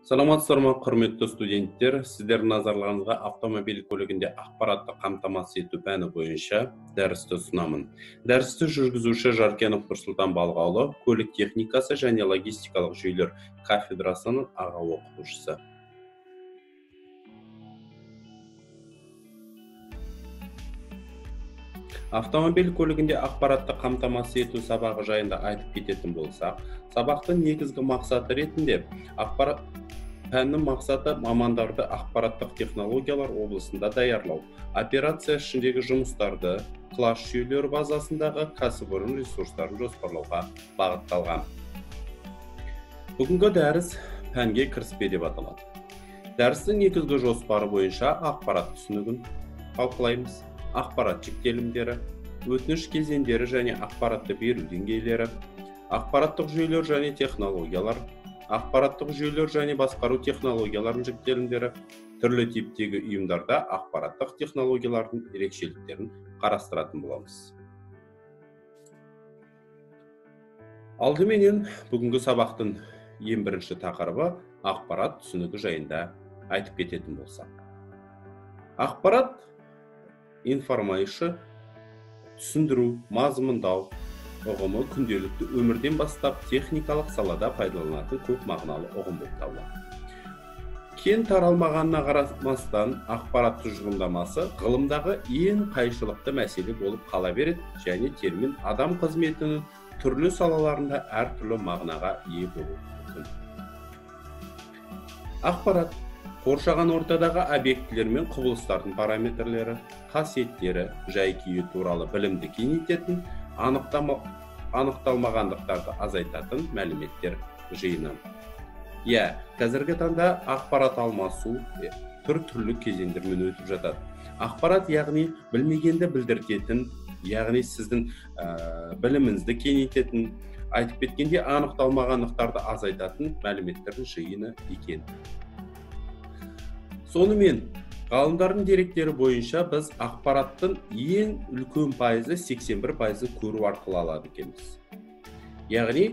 саламатсыздар ма құрметті студенттер. Сіздердің назарларыңызға автомобиль көлігінде ақпаратты қамтамасыз ету пәні бойынша дәрісті ұсынамын. Дәрісті жүргізуші жаркенов нұрсұлтан балғаұлы көлік техникасы және логистикалық жүйелер кафедрасының аға оқытушысы. Автомобиль көлігінде ақпаратты қамтамасыз ету сабағы жайында айтып кететін болсақ сабақтың негізгі мақсаты ретінде ақпарат пәннің мақсаты мамандарды ақпараттық технологиялар облысында даярлау. Операция ішіндегі жұмыстарды класс жүйелері базасындағы кәсіпорын ресурстарын жоспарлауға бағытталған. Бүгінгі дәріс пәнге кіріспе деп аталады. Дәрістің негізгі жоспары бойынша ақпарат түсінігін талқылаймыз. Ақпарат жіктелімдері өтініш кезеңдері және ақпаратты беру деңгейлері ақпараттық жүйелер және технологиялар ақпараттық жүйелер және басқару технологияларының жіктелімдері түрлі типтегі ұйымдарда ақпараттық технологиялардың ерекшеліктерін қарастыратын боламыз. Алдыменен бүгінгі сабақтың ең бірінші тақырыбы ақпарат түсінігі жайында айтып кететін болсақ. Ақпарат информайшы түсіндіру мазмұндау ұғымы күнделікті өмірден бастап техникалық салада пайдаланатын көп мағыналы ұғым болып табылады. Кен таралмағанына қарамастан ақпарат тұжырымдамасы ғылымдағы ең қайшылықты мәселе болып қала береді және термин адам қызметінің түрлі салаларында әртүрлі мағынаға ие болуы мүмкін. Ақпарат қоршаған ортадағы объектілер мен құбылыстардың параметрлері қасиеттері жай күйі туралы білімді кеңейтетін анықталмағандықтарды азайтатын мәліметтер жиыны. Иә қазіргі таңда ақпарат алмасу түр түрлі кезеңдермен өтіп жатады. Ақпарат яғни білмегенді білдіртетін яғни сіздің ә, біліміңізді кеңейтетін айтып кеткенде анықталмағандықтарды азайтатын мәліметтердің жиыны екен. Сонымен ғалымдардың деректері бойынша біз ақпараттың ең үлкен пайызы 81 пайызы көру арқылы алады екенбіз. Яғни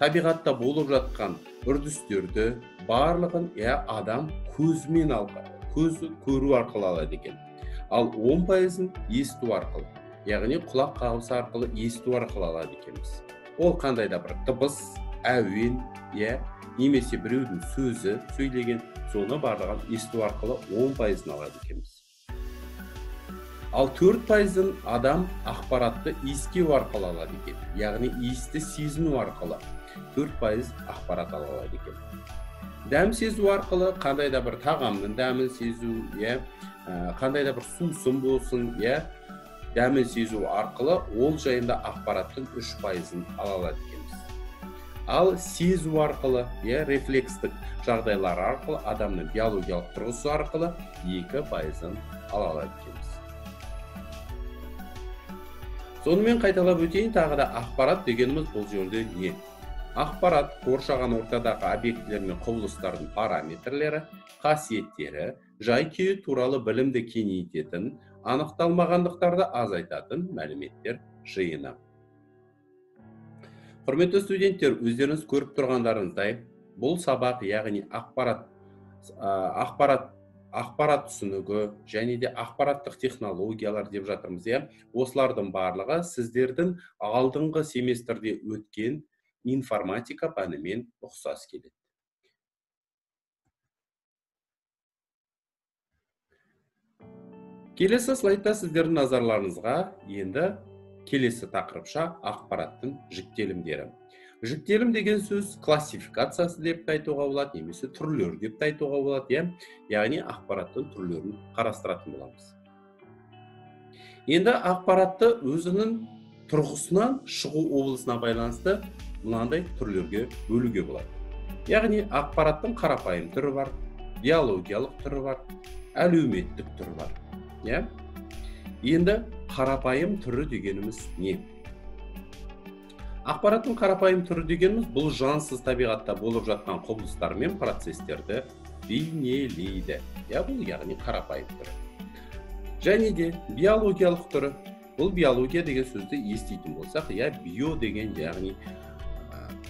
табиғатта болып жатқан үрдістерді барлығын иә адам көзімен алға көзі көру арқылы алады екен. Ал 10 пайызын есту арқылы яғни құлақ қағысы арқылы есту арқылы алады екенбіз. Ол қандай да бір дыбыс әуен иә немесе біреудің сөзі сөйлеген соны барлығын есту арқылы он пайызын алады екенбіз. Ал төрт пайызын адам ақпаратты иіскеу арқылы алады екен яғни иісті сезіну арқылы төрт пайыз ақпарат ала алады екен. Дәм сезу арқылы қандай да бір тағамның дәмін сезу иә қандай да бір сусын болсын иә дәмін сезу арқылы ол жайында ақпараттың үш пайызын ала алады ал сезу арқылы иә рефлекстік жағдайлар арқылы адамның биологиялық тұрғысы арқылы екі пайызын ала алады екенбіз сонымен қайталап өтейін тағы да ақпарат дегеніміз бұл жерде не? Ақпарат қоршаған ортадағы объектілер мен құбылыстардың параметрлері қасиеттері жай күйі туралы білімді кеңейтетін анықталмағандықтарды азайтатын мәліметтер жиыны. Құрметті студенттер өздеріңіз көріп тұрғандарыңыздай бұл сабақ яғни ақпарат ақпарат ақпарат түсінігі және де ақпараттық технологиялар деп жатырмыз иә. Осылардың барлығы сіздердің алдыңғы семестрде өткен информатика пәнімен ұқсас келеді. Келесі слайдта сіздердің назарларыңызға енді келесі тақырыпша ақпараттың жіктелімдері жіктелім деген сөз классификациясы деп те айтуға болады немесе түрлері деп те айтуға болады иә? Яғни ақпараттың түрлерін қарастыратын боламыз. Енді ақпаратты өзінің тұрғысынан шығу облысына байланысты мынандай түрлерге бөлуге болады. Яғни ақпараттың қарапайым түрі бар биологиялық түрі бар әлеуметтік түрі бар иә? Енді қарапайым түрі дегеніміз не ақпараттың қарапайым түрі дегеніміз бұл жансыз табиғатта болып жатқан құбылыстар мен процестерді бейнелейді иә бұл яғни қарапайым түрі және де биологиялық түрі бұл биология деген сөзді еститін болсақ иә био деген яғни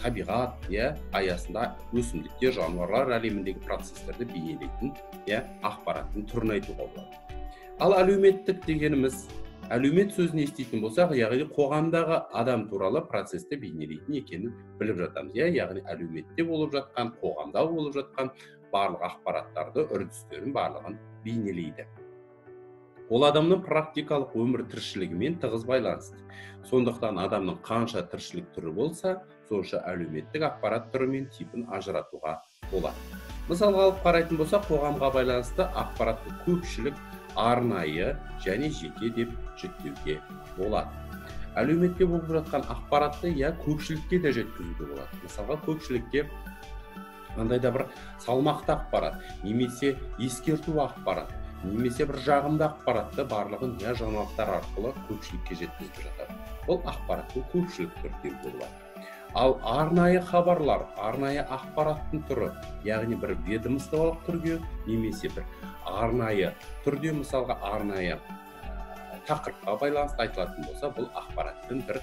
табиғат иә аясында өсімдіктер жануарлар әлеміндегі процестерді бейнелейтін иә ақпараттың түрін айтуға болады ал әлеуметтік дегеніміз әлеумет сөзін еститін болсақ яғни қоғамдағы адам туралы процесті бейнелейтін екенін біліп жатамыз. Иә яғни әлеуметте болып жатқан қоғамда болып жатқан барлық ақпараттарды үрдістерін барлығын бейнелейді. Ол адамның практикалық өмір тіршілігімен тығыз байланысты. Сондықтан адамның қанша тіршілік түрі болса сонша әлеуметтік ақпарат түрі мен типін ажыратуға болады. Мысалға алып қарайтын болсақ қоғамға байланысты ақпаратты көпшілік арнайы және жеке деп жіктеуге болады. Әлеуметте болып жатқан ақпаратты иә көпшілікке де жеткізуге болады. Мысалға көпшілікке қандай да бір салмақты ақпарат немесе ескерту ақпарат немесе бір жағымды ақпаратты барлығын иә жаңалықтар арқылы көпшілікке жеткізіп жатады. Бұл ақпараттың көпшілік түрі болады. Ал арнайы хабарлар арнайы ақпараттың түрі яғни бір ведомстволық түрге немесе бір арнайы түрде мысалға арнайы тақырыпқа байланысты айтылатын болса бұл ақпараттың бір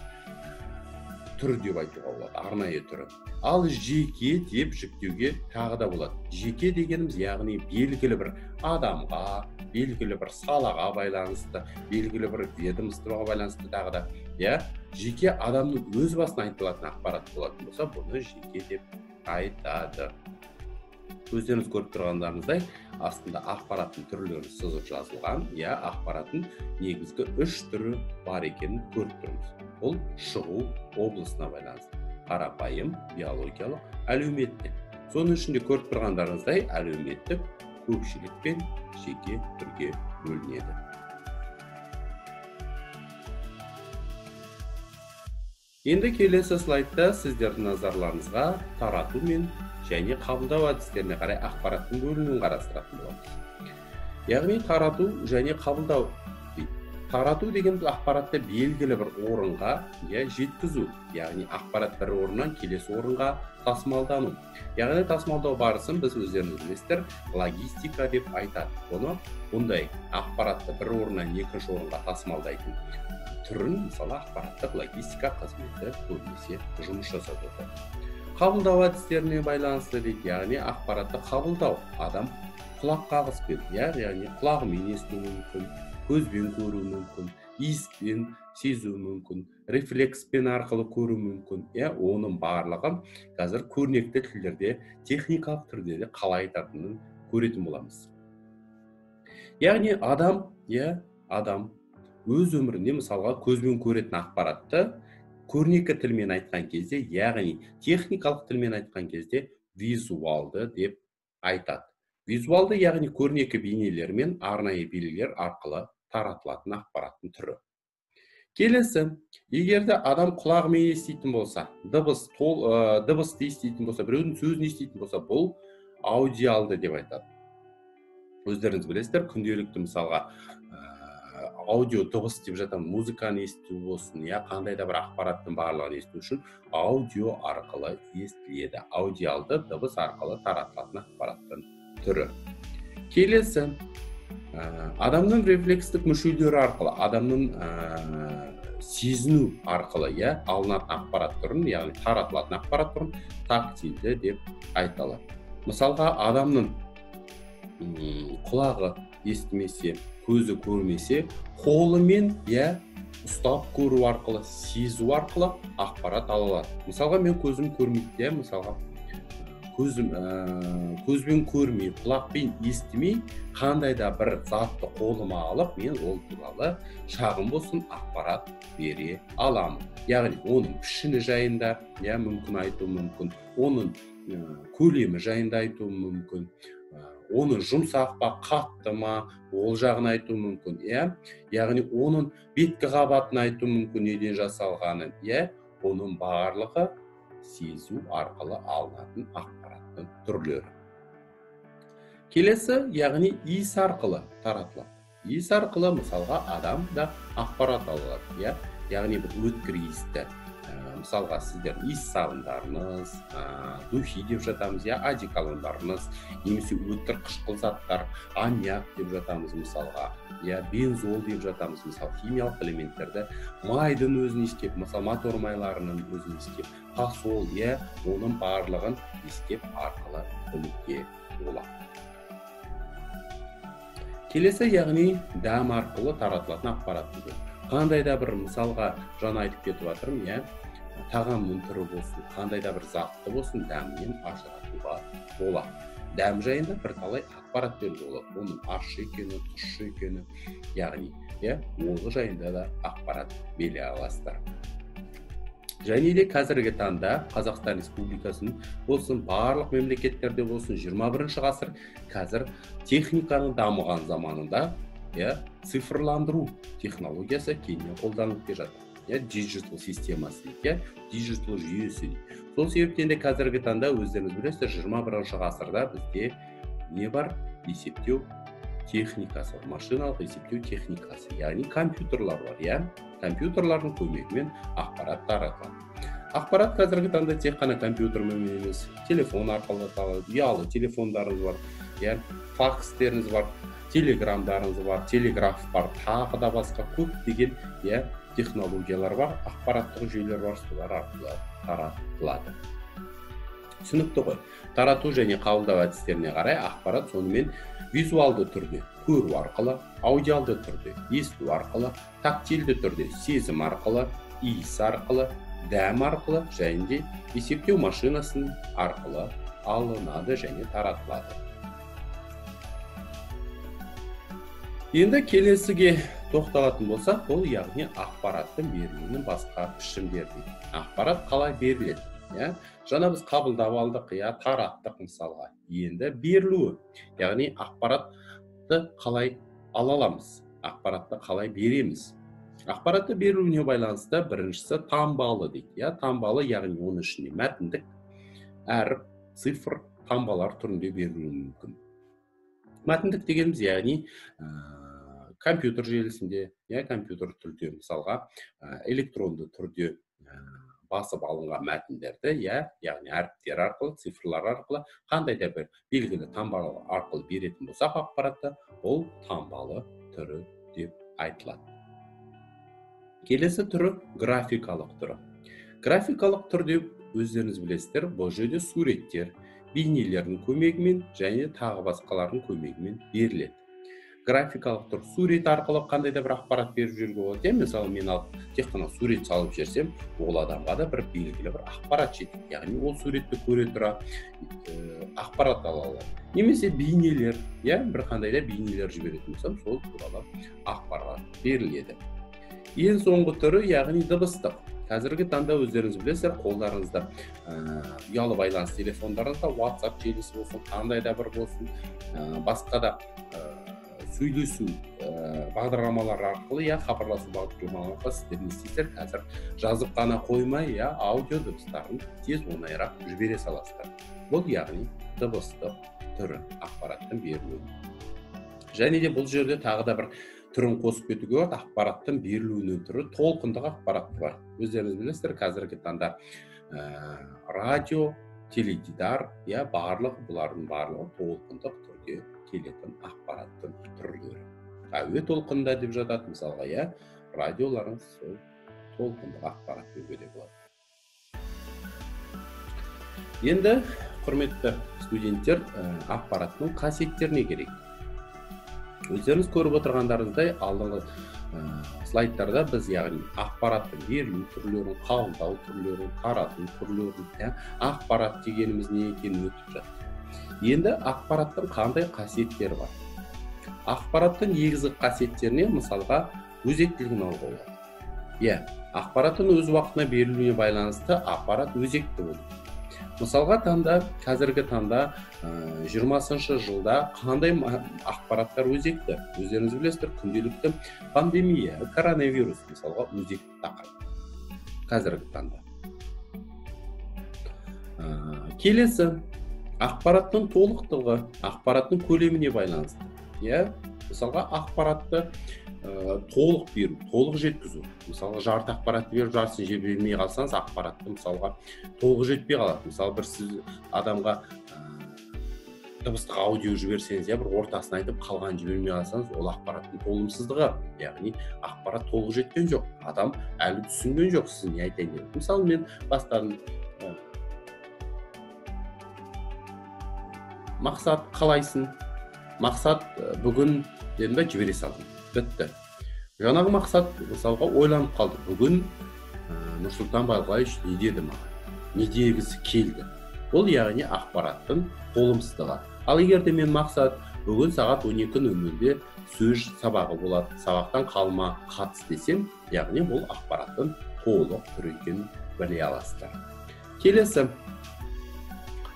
түрі деп айтуға болады арнайы түрі. Ал жеке деп жіктеуге тағы да болады. Жеке дегеніміз яғни белгілі бір адамға белгілі бір салаға байланысты белгілі бір ведомствоға байланысты тағы да иә? Жеке адамның өз басына айтылатын ақпарат болатын болса бұны жеке деп айтады. Өздеріңіз көріп тұрғандарыңыздай астында ақпараттың түрлері сызып жазылған иә ақпараттың негізгі үш түрі бар екенін көріп тұрмыз. Бұл шығу облысына байланысты. Қарапайым биологиялық әлеуметтік. Соның ішінде көріп тұрғандарыңыздай әлеуметтік көпшілік пен жеке түрге бөлінеді. Енді келесі слайдта сіздердің назарларыңызға тарату мен және қабылдау әдістеріне қарай ақпараттың бөлінуін қарастыратын боламыз яғни тарату және қабылдау тарату деген ақпаратты белгілі бір орынға иә жеткізу яғни ақпарат бір орыннан келесі орынға тасымалдану. Яғни тасымалдау барысын біз өздеріңіз білесіздер логистика деп айтады. Бұны бұндай ақпаратты бір орыннан екінші орынға тасымалдайтын түрін мысалы ақпараттық логистика қызметі көбінесе жұмыс жасап отыр. Қабылдау әдістеріне байланысты дейді яғни ақпаратты қабылдау. Адам құлақ қағыспен иә яғни құлағымен естуі мүмкін көзбен көруі мүмкін иіспен сезуі мүмкін рефлекспен арқылы көру мүмкін иә оның барлығы қазір көрнекті тілдерде техникалық түрде де қалай айтатынын көретін боламыз. Яғни адам иә адам өз өмірінде мысалға көзбен көретін ақпаратты көрнекі тілмен айтқан кезде яғни техникалық тілмен айтқан кезде визуалды деп айтады. Визуалды яғни көрнекі бейнелер мен арнайы белгілер арқылы таратылатын ақпараттың түрі. Келесі егерде адам құлағымен еститін болса дыбыс тол, ә, дыбысты еститін болса біреудің сөзін еститін болса бұл аудиалды деп айтады. Өздеріңіз білесіздер күнделікті мысалға аудио дыбыс деп жатамын музыканы есту болсын иә қандай да бір ақпараттың барлығын есту үшін аудио арқылы естіледі. Аудиалды дыбыс арқылы таратылатын ақпараттың түрі. Келесі ә, адамның рефлекстік мүшелері арқылы адамның ә, сезіну арқылы иә алынатын ақпарат түрін яғни таратылатын ақпарат түрін тактильді деп айталады мысалға адамның құлағы естімесе көзі көрмесе қолымен иә ұстап көру арқылы сезу арқылы ақпарат ала алады. Мысалға мен көзім көрмейді иә мысалға. Көзім ә, көзбен көрмей құлақпен естімей қандай да бір затты қолыма алып мен ол туралы шағын болсын ақпарат бере аламын. Яғни оның пішіні жайында иә мүмкін айту мүмкін оның ә, көлемі жайында айту мүмкін оны жұмсақ па қатты ма ол жағын айту мүмкін иә? Яғни оның беткі қабатын айту мүмкін неден жасалғанын иә? Оның барлығы сезу арқылы алынатын ақпараттың түрлері. Келесі яғни иіс арқылы таратылады. Иіс арқылы мысалға адам да ақпарат ала алады иә? Яғни бір өткір иісті. Мысалға сіздердің иіс сабындарыңыз духи деп жатамыз иә одеколондарыңыз немесе өткір қышқыл заттар аммиак деп жатамыз мысалға иә бензол деп жатамыз мысалы химиялық элементтерді майдың өзін иіскеп мысалы мотор майларының өзін иіскеп фасол иә оның барлығын иіскеп арқылы білуге болады. Келесі яғни дәм арқылы таратылатын ақпарат қандай да бір мысалға жаңа айтып кетіп жатырмын иә тағамның түрі болсын қандай да бір затты болсын дәмінен ажыратуға болады. Дәм жайында бірталай ақпарат беруге болады. Оның ащы екені тұщы екені яғни иә ол жайында да ақпарат бере аласыздар. Және де қазіргі таңда қазақстан республикасының болсын барлық мемлекеттерде болсын 21 бірінші ғасыр қазір техниканың дамыған заманында иә цифрландыру технологиясы кеңінен қолданылып келе жатыр. Иә диджитал системасы иә диджитал жүйесі сол себептен де қазіргі таңда өздеріңіз білесіздер жиырма бірінші ғасырда бізде не бар есептеу техникасы машиналық есептеу техникасы яғни компьютерлар бар иә компьютерлардың көмегімен ақпарат таратылады ақпарат қазіргі таңда тек қана компьютермен емес телефон арқылы ұялы телефондарыңыз бар иә факстеріңіз бар телеграмдарыңыз бар телеграф бар тағы да басқа көптеген иә технологиялар бар ақпараттық жүйелер бар солар арқылы таратылады. Түсінікті ғой. Тарату және қабылдау әдістеріне қарай ақпарат сонымен визуалды түрде көру арқылы аудиалды түрде есту арқылы тактильді түрде сезім арқылы иіс арқылы дәм арқылы және де есептеу машинасын арқылы алынады және таратылады. Енді келесіге тоқталатын болсақ бұл яғни ақпараттың берілуінің басқа пішімдері ақпарат қалай беріледі иә? Жаңа біз қабылдап алдық иә тараттық мысалға. Енді берілуі. Яғни ақпарат қалай ала аламыз ақпаратты қалай береміз? Ақпаратты беруіне байланысты біріншісі таңбалы дейді иә? Таңбалы яғни оның ішінде мәтіндік әріп цифр таңбалар түрінде берілуі мүмкін. Мәтіндік дегеніміз яғни компьютер желісінде иә компьютер түрде мысалға электронды түрде басып алынған мәтіндерді иә яғни әріптер арқылы цифрлар арқылы қандай да бір белгілі таңба арқылы беретін болсақ ақпаратты ол таңбалы түрі деп айтылады. Келесі түрі графикалық түрі. Графикалық түр деп өздеріңіз білесіздер бұл жерде суреттер бейнелердің көмегімен және тағы басқалардың көмегімен беріледі. Графикалық тұр сурет арқылы қандай да бір ақпарат беріп жіберуге болады иә. Мысалы мен алып тек қана сурет салып жіберсем ол адамға да бір белгілі бір ақпарат жетеді. Яғни ол суретті көре тұра ә, ақпарат ала алады. Немесе бейнелер иә бір қандай да бейнелер жіберетін болсам сол туралы ақпарат беріледі. Ең соңғы түрі яғни дыбыстық. Қазіргі таңда өздеріңіз білесіздер қолдарыңызда ә, ұялы байланыс телефондарыңызда whatsapp желісі болсын қандай да бір болсын ә, басқа да сөйлесу ә, бағдарламалары арқылы иә хабарласу бағдарламалары арқылы сіздер не істейсіздер қазір жазып қана қоймай иә аудио дыбыстарын тез оңайырақ жібере саласыздар. Бұл яғни дыбыстық түрі ақпараттың берілуі. Және де бұл жерде тағы да бір түрін қосып кетуге болады ақпараттың берілуінің түрі толқындық ақпарат бар. Өздеріңіз білесіздер қазіргі таңда ә, радио теледидар иә барлық бұлардың барлығы толқындық түрде келетін ақпараттың түрлері. Әуе толқынында деп жатады. Мысалға иә радиоларыңыз сол толқындық ақпарат беруге де болады. Енді құрметті студенттер ә, ақпараттың қасиеттеріне керек өздеріңіз көріп отырғандарыңыздай алдыңғы ә, слайдтарда біз яғни ақпараттың берілу түрлерін қабылдау түрлерін тарату түрлерін иә ақпарат дегеніміз не екенін өтіп жаттық енді ақпараттың қандай қасиеттері бар? Ақпараттың негізгі қасиеттеріне мысалға өзектілігін алуға болады иә ақпараттың өз уақытына берілуіне байланысты ақпарат өзекті болады. Мысалға таңда қазіргі таңда жиырмасыншы жылда қандай ақпараттар өзекті? Өздеріңіз білесіздер күнделікті пандемия коронавирус мысалға өзекті тақырып. Қазіргі таңда. Келесі. Ақпараттың толықтығы ақпараттың көлеміне байланысты. Иә? Мысалға ақпаратты толық беру толық жеткізу. Мысалға жарты ақпаратты беріп жартысын жібермей қалсаңыз ақпаратты мысалға толық жетпей қалады. Мысалы бір сіз адамға дыбыстық аудио жіберсеңіз иә бір ортасын айтып қалғанын жібермей қалсаңыз ол ақпараттың толымсыздығы. Яғни ақпарат толық жеткен жоқ. Адам әлі түсінген жоқ сіз не айтайын деп. Мысалы мен бастадым мақсат қалайсың? Мақсат бүгін дедім да жібере салдым. Бітті. Жаңағы мақсат мысалға ойланып қалды. Бүгін нұрсұлтан балғаевич не деді маған? Не дегісі келді. Бұл яғни ақпараттың толымсыздығы ал егер де мен мақсат бүгін сағат 12.00-де сөз сабағы болады сабақтан қалма қатыс десем яғни бұл ақпараттың толық түрі екенін біле аласыздар. Келесі.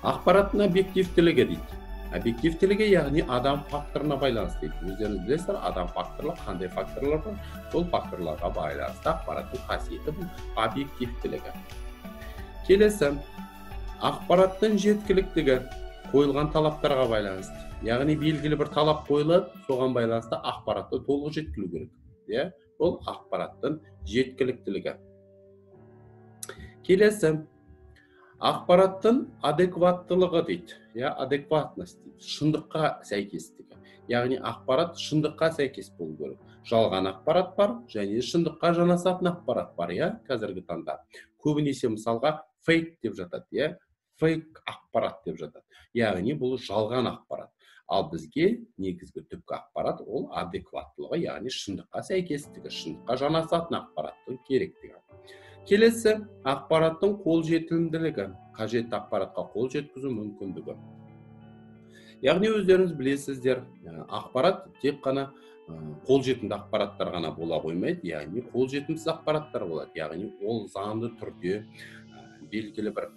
Ақпараттың объективтілігі дейді. Объективтілігі яғни адам факторына байланысты. Дейді өздеріңіз білесіздер адам факторлар қандай факторлар бар? Сол факторларға байланысты ақпараттың қасиеті бұл объективтілігі. Келесі ақпараттың жеткіліктігі қойылған талаптарға байланысты. Яғни белгілі бір талап қойылады соған байланысты ақпаратты толық жеткізілу керек иә? Бұл ақпараттың жеткіліктілігі. Келесі ақпараттың адекваттылығы дейді иә адекватность дейді. Шындыққа сәйкестігі яғни ақпарат шындыққа сәйкес болу керек. Жалған ақпарат бар және шындыққа жанасатын ақпарат бар иә қазіргі таңда. Көбінесе мысалға фейк деп жатады иә. Фейк ақпарат деп жатады. Яғни бұл жалған ақпарат. Ал бізге негізгі түпкі ақпарат ол адекваттылығы яғни шындыққа сәйкестігі шындыққа жанасатын ақпараттың керектігі келесі ақпараттың қолжетімділігі қажетті ақпаратқа қол жеткізу мүмкіндігі. Яғни өздеріңіз білесіздер ақпарат тек қана қолжетімді ақпараттар ғана бола қоймайды яғни қолжетімсіз ақпараттар болады. Яғни ол заңды түрде белгілі бір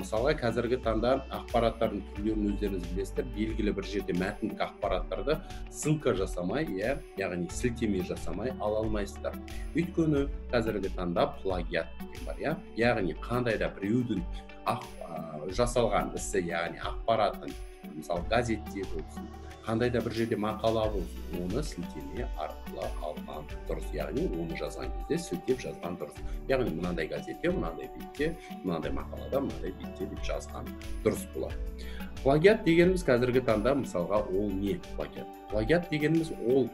мысалға қазіргі таңда ақпараттардың түрлерін өздеріңіз білесіздер. Белгілі бір жерде мәтіндік ақпараттарды ссылка жасамай иә яғни сілтеме жасамай ала алмайсыздар. Өйткені қазіргі таңда плагиат деген бар иә. Яғни қандай да біреудің жасалған ісі яғни ақпаратын мысалы газетте болсын қандай да бір жерде мақала болсын оны сілтеме арқылы алған дұрыс. Яғни оны жазған кезде сілтеп жазған дұрыс. Яғни мынандай газетте мынандай бетте мынандай мақалада мынандай бетте деп жазған дұрыс болады плагиат дегеніміз қазіргі таңда мысалға ол не плагиат? Плагиат дегеніміз ол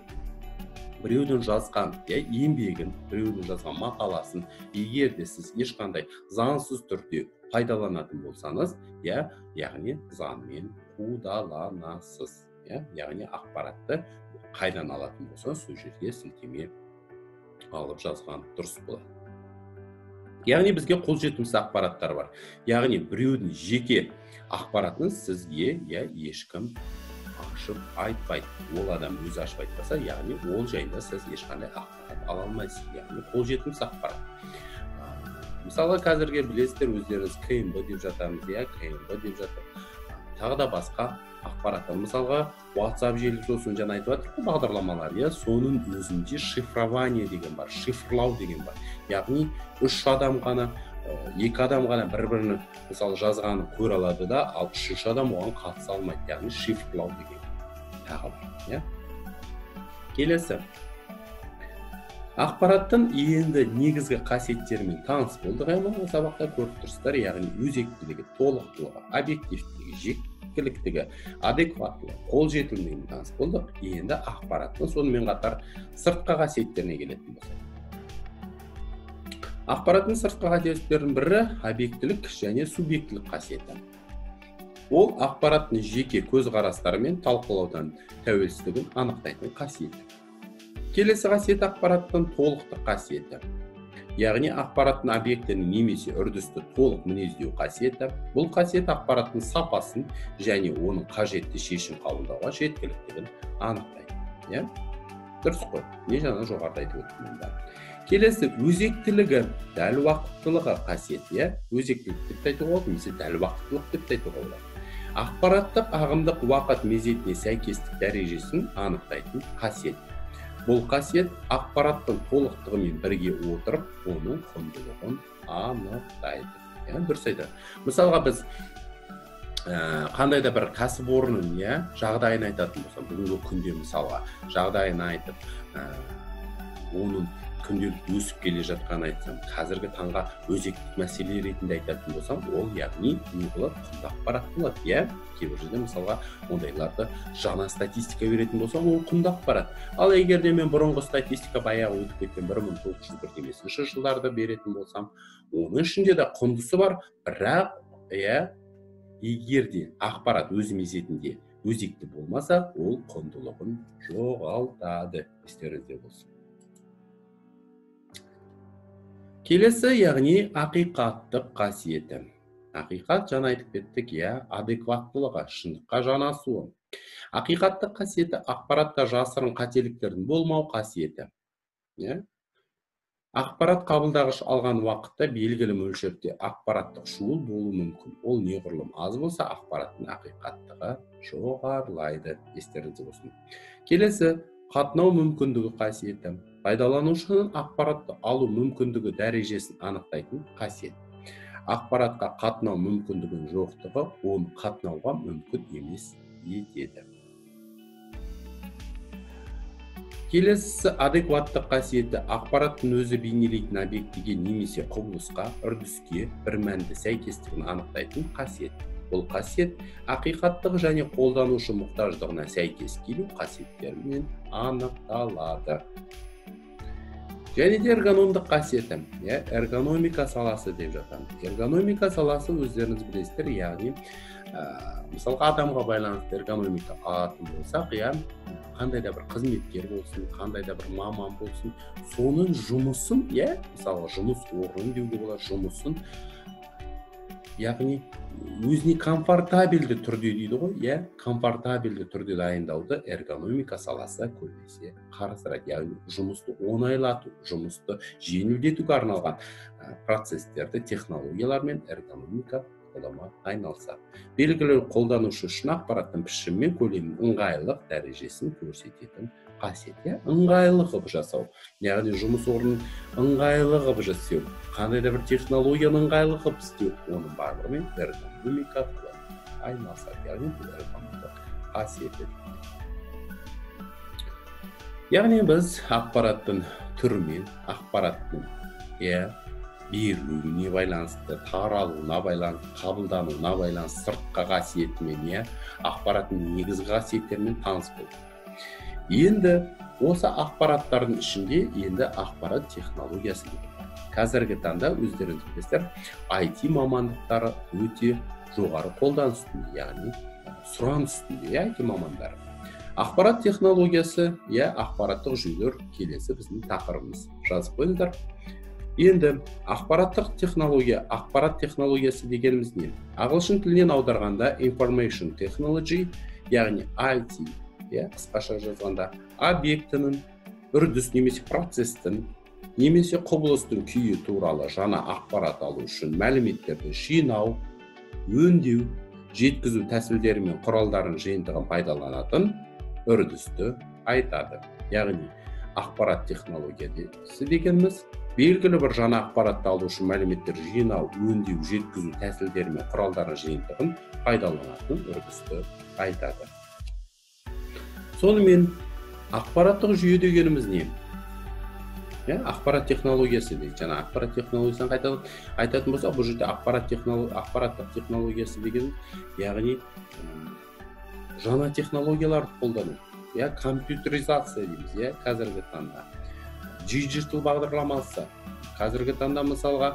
біреудің жазған иә еңбегін біреудің жазған мақаласын егер де сіз ешқандай заңсыз түрде пайдаланатын болсаңыз иә яғни заңмен қудаланасыз. Иә яғни ақпаратты қайдан алатын болса сол жерге сілтеме алып жазған дұрыс болады яғни бізге қолжетімсіз ақпараттар бар яғни біреудің жеке ақпаратын сізге иә ешкім ашып айтпайды ол адам өзі ашып айтпаса яғни ол жайында сіз ешқандай ақпарат ала алмайсыз яғни қолжетімсіз ақпарат мысалы қазірге білесіздер өздеріңіз кмб деп жатамыз иә кмб деп жатыр тағы да басқа ақпараттар мысалға whatsapp желісі сосын жаңа айтып жатыр ғой бағдарламалар иә? Соның өзінде шифрование деген бар шифрлау деген бар. Яғни үш адам ғана екі адам ғана бір бірінің мысалы жазғанын көре алады да ал үшінші адам оған қатыса алмайды. Яғни шифрлау деген тағы бар иә? Келесі. Ақпараттың енді негізгі қасиеттерімен таныс болдық иә сабақта көріп тұрсыздар яғни өзектілігі толықтылығы объективтілігі жеткіліктігі адекваттылығы қолжетімділігімен таныс болдық. Енді ақпараттың сонымен қатар сыртқы қасиеттеріне келетін болсақ. Ақпараттың сыртқы қасиеттерінің бірі объектілік және субъектілік қасиеті. Ол ақпараттың жеке көзқарастары мен талқылаудан тәуелсіздігін анықтайтын қасиеті келесі қасиет ақпараттың толықтық қасиеті. Яғни ақпараттың объектіні немесе үрдісті толық мінездеу қасиеті бұл қасиет ақпараттың сапасын және оның қажетті шешім қабылдауға жеткіліктігін анықтайды иә? Дұрыс қой не жаңа жоғарыда айтып өттім келесі өзектілігі дәл уақыттылығы қасиеті иә? Өзектілік деп те айтуға болады немесе дәл уақыттылық деп те айтуға болады. Ақпараттық ағымдық уақыт мезетіне сәйкестік дәрежесін анықтайтын қасиет. Бұл қасиет ақпараттың толықтығымен бірге отырып оның құндылығын анықтайды. Иә дұрыс айтады. Мысалға біз қандай да бір кәсіпорынның иә жағдайын айтатын болсам бүгінгі күнде мысалға жағдайын айтып оның күнделікті өсіп келе жатқанын айтсам қазіргі таңға өзекті мәселе ретінде айтатын болсам ол яғни не болады құнды ақпарат болады иә? Кейбір жерде мысалға ондайларды жаңа статистика беретін болсам ол құнды ақпарат. Ал егер де мен бұрынғы статистика баяғы өтіп кеткен бір мың тоғыз жүз бір бесінші жылдарды беретін болсам оның ішінде де құндысы бар. Бірақ иә егер де ақпарат өз мезетінде өзекті болмаса ол құндылығын жоғалтады. Естеріңізде болсын. Келесі яғни ақиқаттық қасиеті. Ақиқат жаңа айтып кеттік иә адекваттылығы шындыққа жанасуы. Ақиқаттық қасиеті ақпаратта жасырын қателіктердің болмау қасиеті иә. Ақпарат қабылдағыш алған уақытта белгілі мөлшерде ақпараттық шуыл болуы мүмкін. Ол неғұрлым аз болса ақпараттың ақиқаттығы жоғарылайды естеріңізде болсын. Келесі қатынау мүмкіндігі қасиеті. Пайдаланушының ақпаратты алу мүмкіндігі дәрежесін анықтайтын қасиет. Ақпаратқа қатынау мүмкіндігінің жоқтығы оны қатынауға мүмкін емес етеді. Келесісі адекваттық қасиеті ақпараттың өзі бейнелейтін объектіге немесе құбылысқа үрдіске бір мәнді сәйкестігін анықтайтын қасиет. Бұл қасиет ақиқаттық және қолданушы мұқтаждығына сәйкес келу қасиеттерімен анықталады. Және де эргономдық қасиеті иә эргономика саласы деп жатамыз эргономика саласы өздеріңіз білесіздер яғни ә, мысалға адамға байланысты эргономика алатын болсақ иә қандай да бір қызметкер болсын қандай да бір маман болсын соның жұмысын иә мысалға жұмыс орнын деуге болады жұмысын яғни өзіне комфортабельді түрде дейді ғой иә? Комфортабельді түрде дайындауды эргономика саласы көбінесе қарастырады. Яғни жұмысты оңайлату жұмысты жеңілдетуге арналған процесстерді технологиялар мен эргономика қолдама айналысады белгілі қолданушы үшін ақпараттың пішімі мен көлемінің ыңғайлылық дәрежесін көрсететін қасиет иә? Ыңғайлы қылып жасау. Яғни жұмыс орнын ыңғайлы қылып жасау қандай да бір технологияны ыңғайлы қылып істеу оның барлығымен эргономика айналысады яғни қасиеті яғни біз ақпараттың түрімен ақпараттың иә берілуіне байланысты таралуына байланысты қабылдануына байланысты сыртқы қасиетімен иә ақпараттың негізгі қасиеттерімен таныс болдық енді осы ақпараттардың ішінде енді ақпарат технологиясы қазіргі таңда өздеріңіз білесіздер IT мамандықтары өте жоғары қолданыс үстінде яғни сұраныс үстінде иә IT мамандары ақпарат технологиясы иә ақпараттық жүйелер келесі біздің тақырыбымыз жазып қойыңыздар енді ақпараттық технология ақпарат технологиясы дегеніміз не? Ағылшын тілінен аударғанда information technology яғни IT иә қысқаша жазғанда объектінің үрдіс немесе процестің немесе құбылыстың күйі туралы жаңа ақпарат алу үшін мәліметтерді жинау өңдеу жеткізу тәсілдері мен құралдарын жиынтығын пайдаланатын үрдісті айтады. Яғни ақпарат технологиясы дегеніміз белгілі бір жаңа ақпаратты алу үшін мәліметтер жинау өңдеу жеткізу тәсілдері мен құралдарын жиынтығын пайдаланатын үрдісті айтады сонымен ақпараттық жүйе дегеніміз не иә ақпарат технологиясы дейді жаңа ақпарат технологиясын қайтадан айтатын болсақ бұл жерде ақпарат ақпараттық технологиясы деген яғни жаңа технологияларды қолдану иә компьютеризация дейміз иә қазіргі таңда диджитал бағдарламасы. Қазіргі таңда мысалға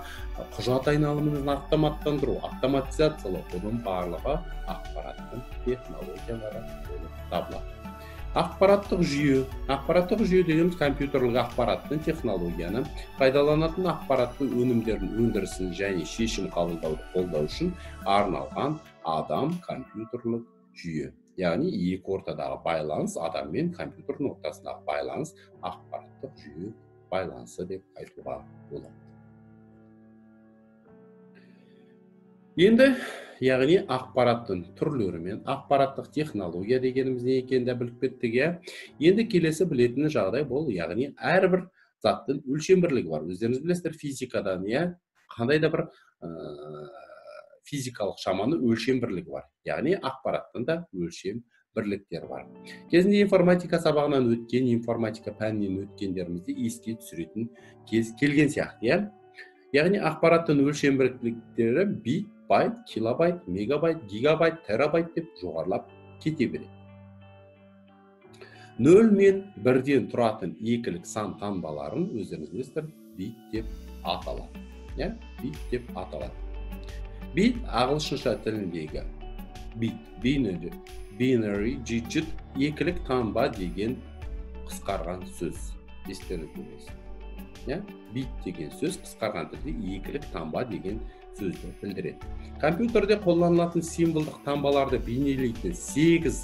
құжат айналымын автоматтандыру автоматизациялау бұның барлығы ақпараттың технологиялары болып табылады. Ақпараттық жүйе ақпараттық жүйе дегеніміз компьютерлік ақпараттың технологияны пайдаланатын ақпаратты өнімдердің өндірісін және шешім қабылдауды қолдау үшін арналған адам компьютерлік жүйе. Яғни екі ортадағы байланыс адам мен компьютердің ортасындағы байланыс ақпараттық жүйе байланысы деп айтуға болады. Енді яғни ақпараттың түрлері мен ақпараттық технология дегеніміз не екенін де біліп кеттік иә? Енді келесі білетін жағдай бұл яғни әрбір заттың өлшем бірлігі бар. Өздеріңіз білесіздер физикадан иә? Қандай да бір физикалық шаманы өлшем бірлігі бар. Яғни ақпараттың да өлшем бірліктері бар. Кезінде информатика сабағынан өткен информатика пәнінен өткендерімізді еске түсіретін кез келген сияқты иә? Яғни ақпараттың өлшем бірліктері бит байт килобайт мегабайт гигабайт терабайт деп жоғарылап кете береді. Нөл мен бірден тұратын екілік сан таңбаларын өздеріңіз білесіздер бит деп аталады иә? Бит деп аталады. Бит ағылшынша тіліндегі бит binary digit екілік таңба деген қысқарған сөз естеріңізде болсын иә бит деген сөз қысқарған түрде екілік таңба деген сөзді білдіреді компьютерде қолданылатын символдық таңбаларды бейнелейтін сегіз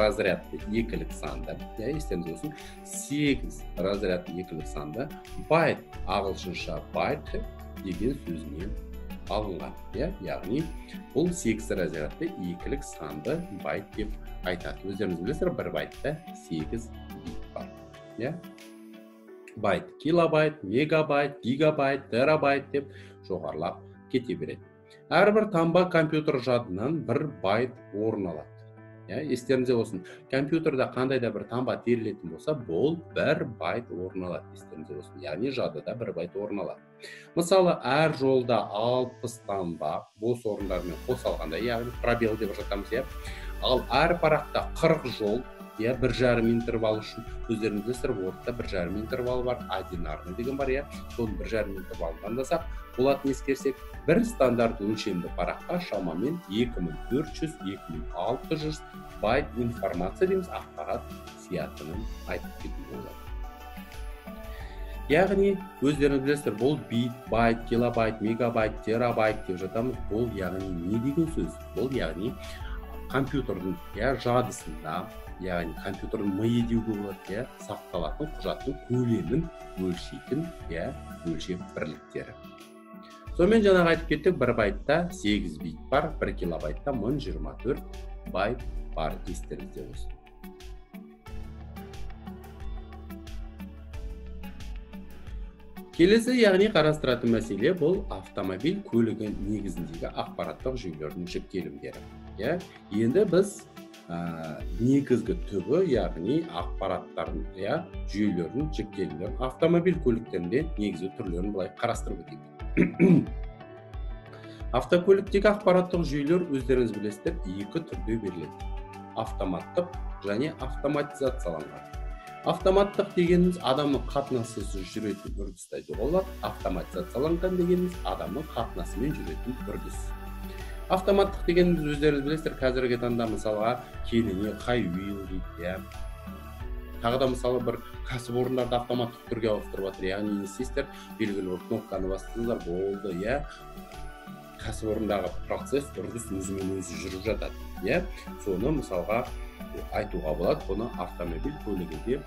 разрядты екілік санды иә естеріңізде болсын сегіз разрядты екілік санды байт ағылшынша байт деген сөзінен алынған иә? Яғни бұл сегіз разрядты екілік санды байт деп айтады. Өздеріңіз білесіздер бір байтта сегіз бит бар иә? Байт килобайт мегабайт гигабайт терабайт деп жоғарылап кете береді. Әрбір таңба компьютер жадынан бір байт орын алады иә? Естеріңізде болсын компьютерде қандай да бір таңба терілетін болса бұл бір байт орын алады естеріңізде болсын. Яғни жадыда бір байт орын алады. Мысалы әр жолда алпыс таңба бос орындармен қосалғанда яғни пробел деп жатамыз иә. Ал әр парақта қырық жол иә бір жарым интервал үшін өздеріңіз білесіздер вордта бір жарым интервал бар одинарный деген бар иә. Соның бір жарым интервалын таңдасақ болатынын ескерсек бір стандарт өлшемді параққа шамамен екі мың төрт жүз екі мың алты жүз байт информация дейміз ақпарат сиятынын айтып кетуге болады. Яғни өздеріңіз білесіздер бұл бит байт килобайт мегабайт терабайт деп жатамыз. Бұл яғни не деген сөз? Бұл яғни компьютердің иә жадысында яғни компьютердің миы деуге болады иә сақталатын құжаттың көлемін өлшейтін иә өлшем бірліктері. Сонымен жаңағы айтып кеттік бір байтта сегіз бит бар бір килобайтта мың жиырма төрт байт бар естеріңізде болсын. Келесі яғни қарастыратын мәселе бұл автомобиль көлігі негізіндегі ақпараттық жүйелердің жүктелімдері иә енді біз ә, негізгі түбі яғни ақпараттардың иә жүйелердің жіктелімдерін автомобиль көліктерінде негізгі түрлерін былай қарастырып өтейік. Автокөліктегі ақпараттық жүйелер өздеріңіз білесіздер екі түрде беріледі. Автоматтық және автоматизацияланған. Автоматтық дегеніміз адамның қатынассыз жүретін үрдісті айтуға болады автоматизацияланған дегеніміз адамның қатынасымен жүретін үрдіс. Автоматтық дегеніміз өздеріңіз білесіздер қазіргі таңда мысалға кеніне хайвил дейді иә. Тағы да мысалы бір кәсіпорындарды автоматтық түрге ауыстырып жатыр яғни не істейсіздер белгілі бір кнопканы бастыңыздар болды иә. Кәсіпорындағы процесс үрдіс өзімен өзі жүріп жатады иә. Соны мысалға айтуға болады бұны автомобиль көлігінде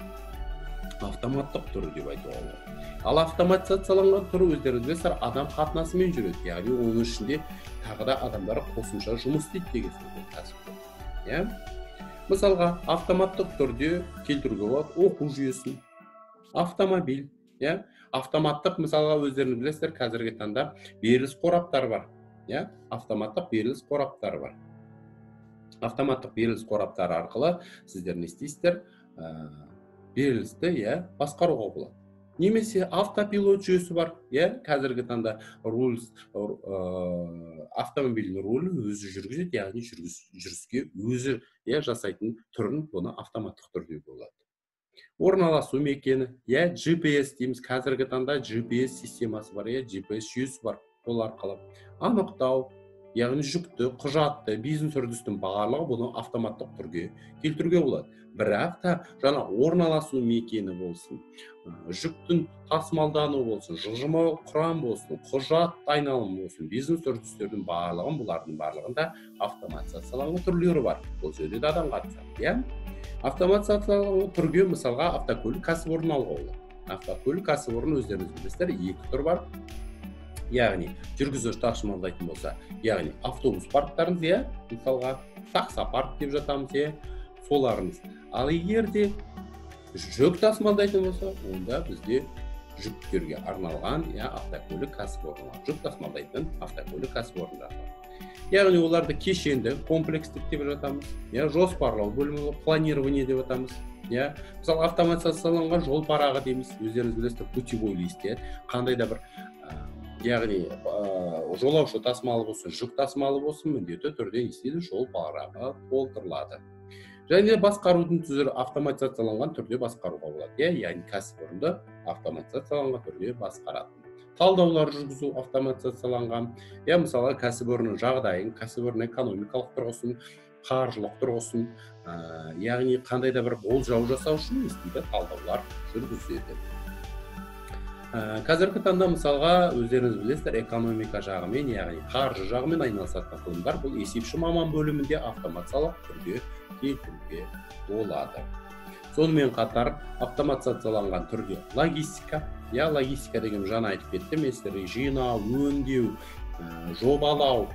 автоматтық түрі деп айтуға болады ал автоматизацияланған түрі өздеріңіз білесіздер адам қатынасымен жүреді яғни оның ішінде тағы да адамдар қосымша жұмыс істейді деген сөз кәсіпкер иә мысалға автоматтық түрде келтіруге болады оқу жүйесін автомобиль иә автоматтық мысалға өздеріңіз білесіздер қазіргі таңда беріліс қораптары бар иә автоматтық беріліс қораптары бар автоматтық беріліс қораптары арқылы сіздер не істейсіздер? Берілісті иә басқаруға болады. Немесе автопилот жүйесі бар иә қазіргі таңда руль автомобильдің рулін өзі жүргізеді яғни жүріске өзі иә жасайтын түрін бұны автоматтық түрде болады. Орналасу мекені иә gps дейміз. Қазіргі таңда gps системасы бар иә gps жүйесі бар. Ол арқылы анықтау яғни жүкті құжатты бизнес үрдістің барлығы бұны автоматтық түрге келтіруге болады бірақ та жаңа орналасу мекені болсын жүктің тасымалдануы болсын жылжымалы құрам болсын құжат айналымы болсын бизнес үрдістердің барлығын бұлардың барлығында автоматизацияланған түрлері бар бұл жерде де адам қатысады иә автоматизацияланған түрге мысалға автокөлік кәсіпорнын алуға болады автокөлік кәсіпорын өздеріңіз білесіздер екі түр бар яғни жүргізуші тасымалдайтын болса яғни автобус парктарыңыз иә мысалға таксопарк деп жатамыз иә соларыңыз ал егер де жүк тасымалдайтын болса онда бізде жүктерге арналған иә автокөлік кәсіпорны жүк тасымалдайтын автокөлік кәсіпорындары яғни оларды кешенді комплекстік деп жатамыз иә жоспарлау бөлімі планирование деп жатамыз иә. Мысалы автоматизацияланған жол парағы дейміз өздеріңіз білесіздер путевой лист иә. Қандай да бір яғни ә, жолаушы тасымалы болсын жүк тасымалы болсын міндетті түрде істейді жол парағы толтырылады. Және басқарудың түзірі автоматизацияланған түрде басқаруға болады. Иә яғни кәсіпорынды автоматизацияланған түрде басқарады талдаулар жүргізу автоматизацияланған. Иә мысалы кәсіпорынның жағдайын кәсіпорын экономикалық тұрғысын қаржылық тұрғысын ә, яғни қандай да бір болжау жасау үшін не істейді талдаулар жүргізеді. Ә, қазіргі таңда мысалға өздеріңіз білесіздер экономика жағымен яғни қаржы жағымен айналысатын ғылымдар бұл есепші маман бөлімінде автомациялық түрде келтіруге болады. Сонымен қатар автоматизацияланған түрде логистика иә логистика деген жаңа айтып кеттім мен сіздерге жинау өңдеу ә, жобалау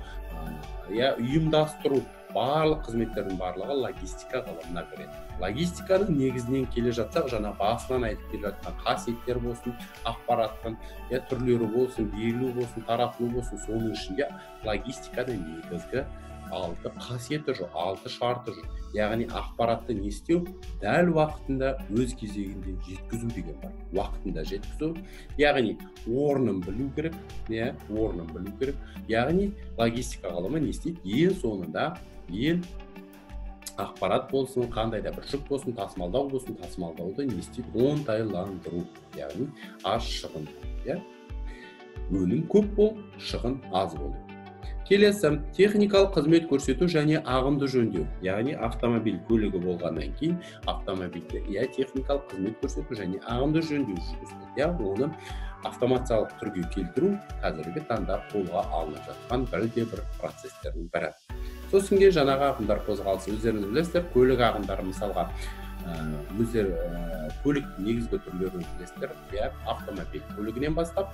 иә ұйымдастыру барлық қызметтердің барлығы логистика ғылымына кіреді. Логистиканың негізінен келе жатсақ жаңа басынан айтып келе жатқан қасиеттер болсын ақпараттың иә түрлері болсын берілу болсын таратылу болсын соның ішінде логистиканың негізгі алты қасиеті жүр алты шарты жүр яғни ақпаратты не істеу? Дәл уақытында өз кезегінде жеткізу деген бар. Уақытында жеткізу. Яғни орнын білу керек иә орнын білу керек. Яғни логистика ғылымы не істейді? Ең соңында ең ақпарат болсын қандай да бір жүк болсын тасымалдау болсын тасымалдауды не істейді? Оңтайландыру яғни аз шығын иә? Өнім көп бол шығын аз болу келесі техникалық қызмет көрсету және ағымды жөндеу яғни автомобиль көлігі болғаннан кейін автомобильді иә техникалық қызмет көрсету және ағымды жөндеу жүргізіледі иә? Оны автомациялық түрге келтіру қазіргі таңда қолға алынып жатқан бірде бір процестердің бірі. Сосын кейін жаңағы ағымдар қозғалысы өздеріңіз білесіздер көлік ағындары мысалға өздері көлік негізгі түрлерін білесіздер. Иә автомобиль көлігінен бастап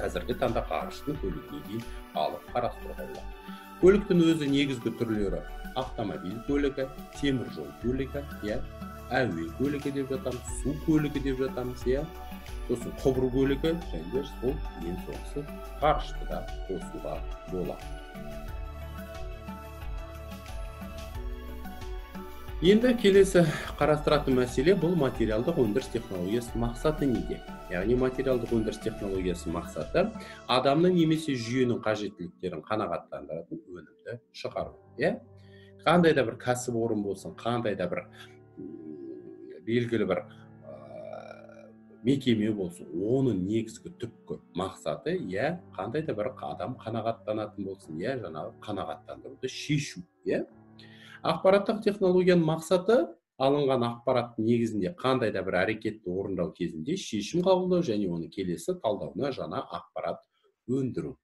қазіргі таңда ғарыштың көлігіне дейін алып қарастыруға болады көліктің өзі негізгі түрлері автомобиль көлігі темір жол көлігі иә әуе көлігі деп жатамыз су көлігі деп жатамыз иә сосын құбыр көлігі және сол ең соңғысы ғарышты да қосуға болады енді келесі қарастыратын мәселе бұл материалдық өндіріс технологиясының мақсаты неде? Яғни материалдық өндіріс технологиясының мақсаты адамның немесе жүйенің қажеттіліктерін қанағаттандыратын өнімді шығару иә? Қандай да бір кәсіпорын болсын қандай да бір белгілі бір мекеме болсын оның негізгі түпкі мақсаты иә қандай да бір адам қанағаттанатын болсын иә жаңағы қанағаттандыруды шешу иә. Ақпараттық технологияның мақсаты алынған ақпараттың негізінде қандай да бір әрекетті орындау кезінде шешім қабылдау және оны келесі талдауына жаңа ақпарат өндіру.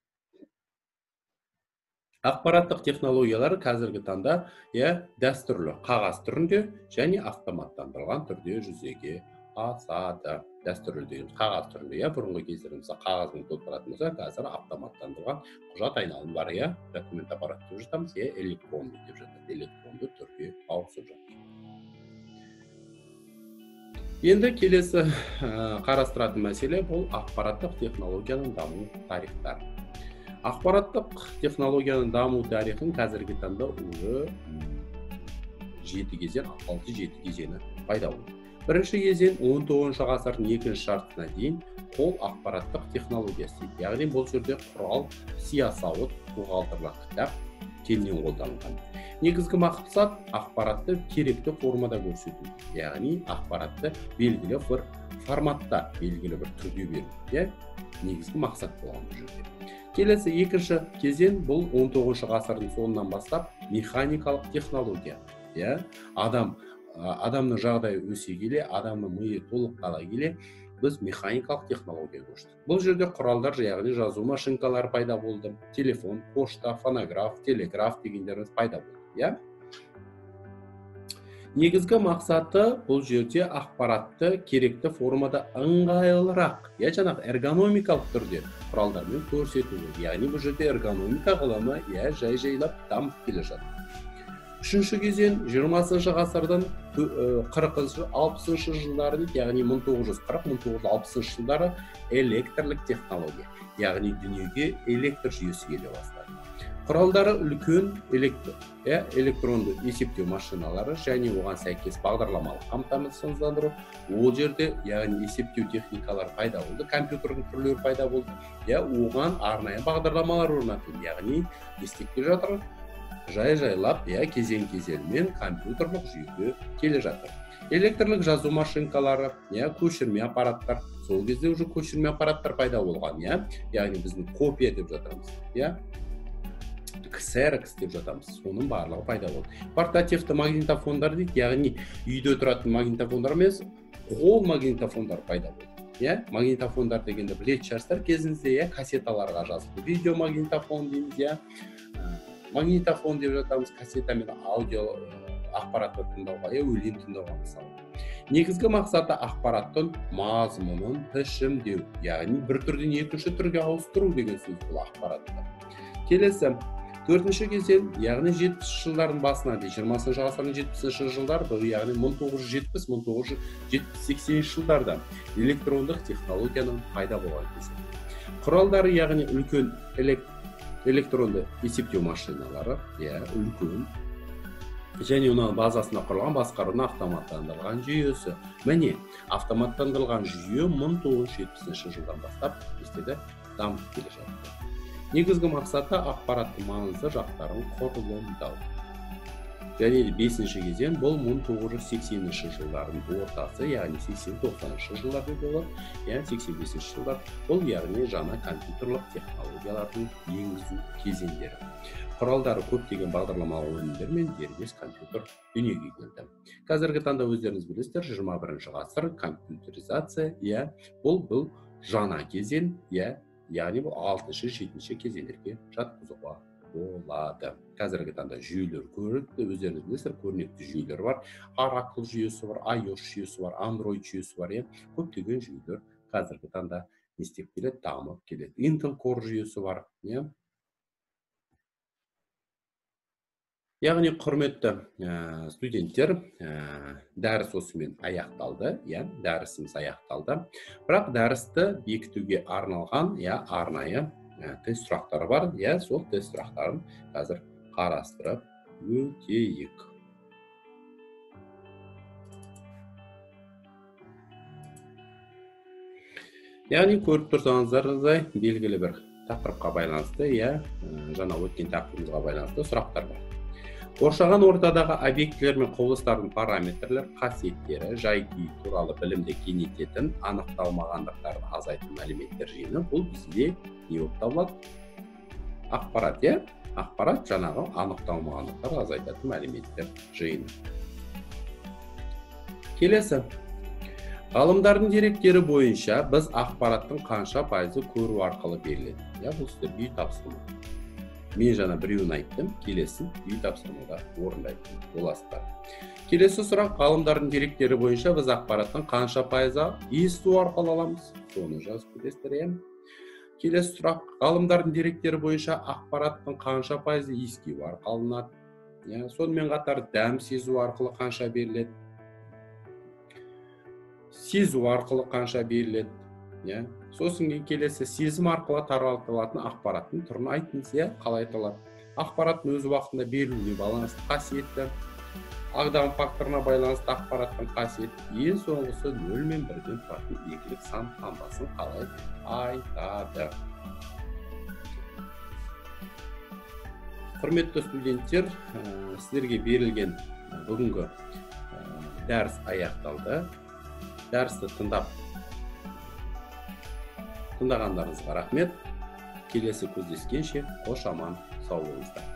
Ақпараттық технологиялар қазіргі таңда иә дәстүрлі қағаз түрінде және автоматтандырылған түрде жүзеге асады. Дәстүрлі деген қағаз түрінде иә бұрынғы кездерде мысалы қағазбен толтыратын болса қазір автоматтандырылған құжат айналымы бар иә документ аппарат деп жатамыз иә электронды деп жатады электронды түрге ауысып жатыр. Енді келесі қарастыратын мәселе бұл ақпараттық технологияның даму тарихтары. Ақпараттық технологияның даму тарихын қазіргі таңда уже жеті кезең алты жеті кезеңі пайда болды. Бірінші кезең 19 тоғызыншы ғасырдың екінші жартысына дейін қол ақпараттық технологиясы яғни бұл жерде құрал сиясауыт бухгалтерлік кітап кеңінен қолданылған. Негізгі мақсат ақпаратты керекті формада көрсету яғни ақпаратты белгілі бір форматта белгілі бір түрде беру. Иә негізгі мақсат болған бұл жерде. Келесі екінші кезең бұл 19 тоғызыншы ғасырдың соңынан бастап механикалық технология. Иә? Адам адамның жағдайы өсе келе адамның миы толыққала келе біз механикалық технологияға көштік. Бұл жерде құралдар яғни жазу машинкалары пайда болды. Телефон пошта фонограф телеграф дегендеріміз пайда болды. Иә? Негізгі мақсаты бұл жерде ақпаратты керекті формада ыңғайлырақ иә жаңағы эргономикалық түрде құралдармен көрсету яғни бұл жерде эргономика ғылымы иә жай жайлап дамып келе жатыр. Үшінші кезең жиырмасыншы ғасырдың қырқыншы алпысыншы жылдары яғни мың тоғыз жүз қырық мың тоғыз жүз алпысыншы жылдары электрлік технология яғни дүниеге электр жүйесі келе бастады. Құралдары үлкен иә электронды есептеу машиналары және оған сәйкес бағдарламалық қамтамасыздандыру ол жерде яғни есептеу техникалары пайда болды компьютердің түрлері пайда болды иә оған арнайы бағдарламалар орнатылды. Яғни не істеп келе жатыр жай жайлап иә кезең кезеңмен компьютерлік жүйеге келе жатыр. Электрлік жазу машинкалары иә көшірме аппараттар сол кезде уже көшірме аппараттар пайда болған иә. Яғни біздің копия деп жатырмыз иә. Ксерокс деп жатамыз. Соның барлығы пайда болды. Портативті магнитофондар дейді яғни үйде тұратын магнитофондар емес қол магнитофондар пайда болды. Иә магнитофондар дегенде білетін шығарсыздар кезіңізде иә кассеталарға жазылды. Видеомагнитофон дейміз иә. Магнитофон деп жатамыз кассетамен аудио ақпаратты тыңдауға иә өлең тыңдауға мысалы. Негізгі мақсаты ақпараттың мазмұнын пішімдеу яғни бір түрден екінші түрге ауыстыру деген сөз бұл ақпаратты. Келесі төртінші кезең яғни жетпісінші жылдардың басына дейін жиырмасыншы ғасырдың жетпісінші жылдар бұл яғни мың тоғыз жүз жетпіс мың тоғыз жүз жетпіс сексенінші жылдарда электрондық технологияның пайда болған кезі құралдары яғни үлкен электронды есептеу машиналары иә үлкен және оның базасына құрылған басқаруын автоматтандырылған жүйесі. Міне автоматтандырылған жүйе мың тоғыз жүз жетпісінші жылдан бастап бізде дамып келе жатты. Негізгі мақсаты ақпараттың маңызды жақтарын құрылымдау. Және бесінші кезең бұл 1980 жылдардың ортасы яғни 80-90 жылдар деп болады иә 85 жылдар. Бұл яғни жаңа компьютерлік технологиялардың енгізу кезеңдері. Құралдары көптеген бағдарламалық өнімдер мен дербес компьютер дүниеге келді. Қазіргі таңда өздеріңіз білесіздер 21 ғасыр компьютеризация иә бұл бұл жаңа кезең иә яғни бұл алтыншы жетінші кезеңдерге жатқызуға болады қазіргі таңда жүйелер көп өздеріңіз білесіздер көрнекті жүйелер бар оракл жүйесі бар ios жүйесі бар android жүйесі бар иә көптеген жүйелер қазіргі таңда не істеп келеді дамып келеді intel core жүйесі бар иә яғни құрметті студенттер дәріс осымен аяқталды иә дәрісіміз аяқталды. Бірақ дәрісті бекітуге арналған иә арнайы ә, тест сұрақтары бар иә сол тест сұрақтарын қазір қарастырып өтейік. Яғни көріп тұрсаңыздар белгілі бір тақырыпқа байланысты иә жаңа өткен тақырыбымызға байланысты сұрақтар бар. Қоршаған ортадағы объектілер мен құбылыстардың параметрлер қасиеттері жай күй туралы білімді кеңейтетін анықталмағандықтарды азайтын мәліметтер жиыны бұл бізде не болып табылады? Ақпарат иә? Ақпарат жаңағы анықталмағандықтар азайтатын мәліметтер жиыны. Келесі. Ғалымдардың деректері бойынша біз ақпараттың қанша пайызы көру арқылы беріледі? Иә бұл сіздерге үй тапсырма. Мен жаңа біреуін айттым келесін үй тапсырмада орындайтын боласыздар. Келесі сұрақ ғалымдардың деректері бойынша біз ақпараттың қанша пайызы есту арқылы аламыз? Соны жазып кетесіздер иә келесі сұрақ ғалымдардың деректері бойынша ақпараттың қанша пайызы иіскеу арқылы алынады иә сонымен қатар дәм сезу арқылы қанша беріледі? Сезу арқылы қанша беріледі? Иә сосын кейін келесі сезім арқылы таратылатын ақпараттың түрін айтыңыз иә қалай айтылады. Ақпараттың өз уақытында берілуіне байланысты қасиеті ағдам факторына байланысты ақпараттың қасиеті ең соңғысы нөл мен бірден тұратын екілік сан таңбасын қалай айтады. Құрметті студенттер сіздерге берілген бүгінгі дәріс аяқталды. Дәрісті тыңдап тыңдағандарыңызға рахмет келесі кездескенше қош аман сау болыңыздар